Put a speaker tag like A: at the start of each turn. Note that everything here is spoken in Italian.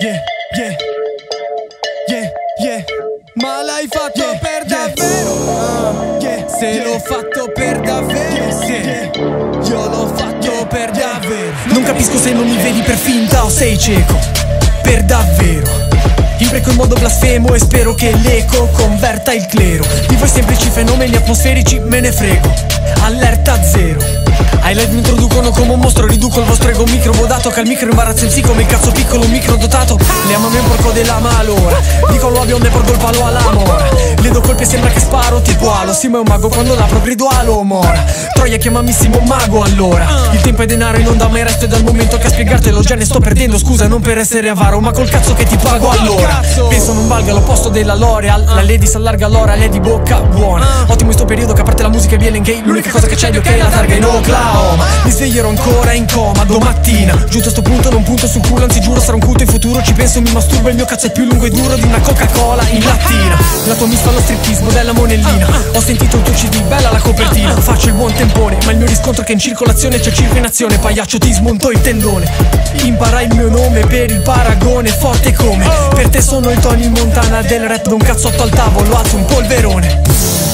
A: yeah, yeah, yeah, yeah. Ma l'hai fatto yeah, per davvero? Uh, yeah, Se yeah. l'ho fatto per davvero, se io l'ho fatto per davvero.
B: Non capisco se non mi vedi per finta o sei cieco. Per davvero. Impreco in modo blasfemo e spero che l'eco converta il clero. Di voi semplici fenomeni atmosferici me ne frego. Allerta zero. Ai live mi introducono come un mostro Riduco il vostro ego micro modato Che al micro imbarazza in sì come il cazzo piccolo micro dotato. Le amami un porco della malora Dico lo bionde porgo il palo all'amora Le do colpi e sembra che sparo tipo alo Sì ma è un mago quando l'apro grido alo mora. Troia chiamamissimo mago allora. Il tempo è denaro e non da mai resto E dal momento che a spiegartelo già ne sto perdendo. Scusa non per essere avaro Ma col cazzo che ti pago allora. Penso non valga l'opposto della L'Oreal. La lady s'allarga allora lei di bocca buona. Ottimo in sto periodo che a parte la musica e BLN gay L'unica cosa che c'è di ok è la targa in Oklahoma Mi sveglierò ancora in coma domattina. Giusto a sto punto non punto sul culo Anzi giuro sarà un culto in futuro. Ci penso mi masturbo Il mio cazzo è più lungo e duro di una Coca-Cola in lattina. La tua mi fa striptismo della monellina. Ho sentito il tuo CD, bella la copertina. Faccio il buon tempone Ma il mio riscontro è che in circolazione c'è circo in azione Pagliaccio ti smonto il tendone. Impara il mio nome per il paragone Forte come. Per te sono il Tony Montana del rap. Un cazzotto al tavolo alzo un polverone